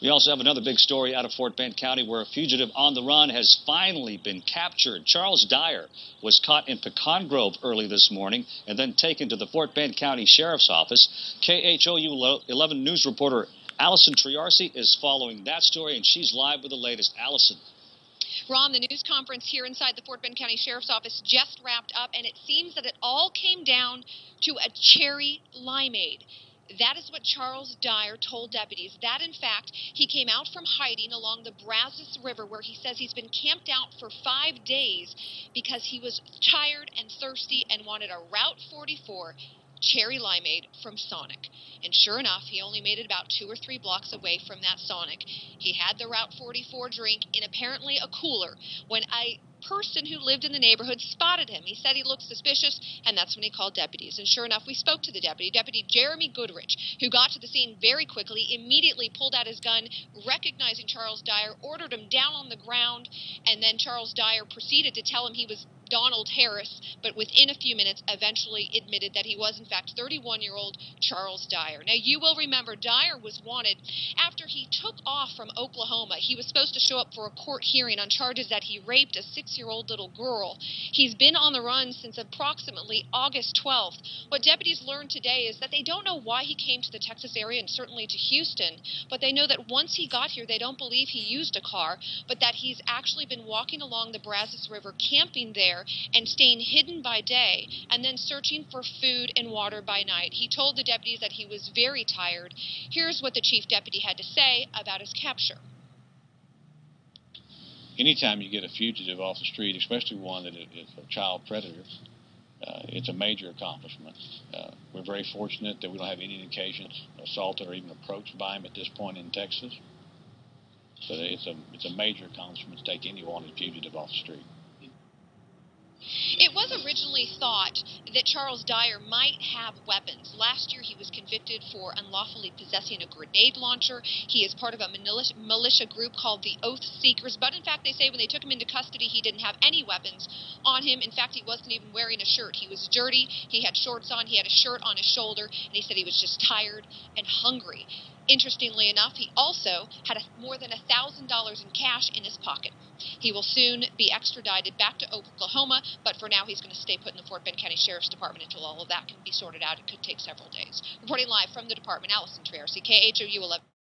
We also have another big story out of Fort Bend County where a fugitive on the run has finally been captured. Charles Dyer was caught in Pecan Grove early this morning and then taken to the Fort Bend County Sheriff's Office. KHOU 11 News reporter Allison Triarsi is following that story, and she's live with the latest. Allison. Ron, the news conference here inside the Fort Bend County Sheriff's Office just wrapped up, and it seems that it all came down to a cherry limeade. That is what Charles Dyer told deputies. That, in fact, he came out from hiding along the Brazos River where he says he's been camped out for five days because he was tired and thirsty and wanted a Route 44 cherry limeade from Sonic. And sure enough, he only made it about two or three blocks away from that Sonic. He had the Route 44 drink in apparently a cooler when a person who lived in the neighborhood spotted him. He said he looked suspicious, and that's when he called deputies. And sure enough, we spoke to the deputy, Deputy Jeremy Goodrich, who got to the scene very quickly, immediately pulled out his gun, recognizing Charles Dyer, ordered him down on the ground, and then Charles Dyer proceeded to tell him he was Donald Harris, but within a few minutes eventually admitted that he was, in fact, 31 year old Charles Dyer. Now, you will remember Dyer was wanted after he took off from Oklahoma. He was supposed to show up for a court hearing on charges that he raped a six year old little girl. He's been on the run since approximately August 12th. What deputies learned today is that they don't know why he came to the Texas area and certainly to Houston, but they know that once he got here, they don't believe he used a car, but that he's actually been walking along the Brazos River, camping there and staying hidden by day and then searching for food and water by night. He told the deputies that he was very tired. Here's what the chief deputy had to say about his capture. Anytime you get a fugitive off the street, especially one that is a child predator, uh, it's a major accomplishment. Uh, we're very fortunate that we don't have any indications assaulted or even approached by him at this point in Texas. So it's a it's a major accomplishment to take any wanted fugitive off the street. It was originally thought that Charles Dyer might have weapons. Last year, he was convicted for unlawfully possessing a grenade launcher. He is part of a militia group called the Oath Keepers. But in fact, they say when they took him into custody, he didn't have any weapons on him. In fact, he wasn't even wearing a shirt. He was dirty. He had shorts on. He had a shirt on his shoulder. And he said he was just tired and hungry. Interestingly enough, he also had a, more than $1,000 in cash in his pocket. He will soon be extradited back to Oklahoma, but for now he's going to stay put in the Fort Bend County Sheriff's Department until all of that can be sorted out. It could take several days. Reporting live from the department, Allison Triarsi, KHOU 11.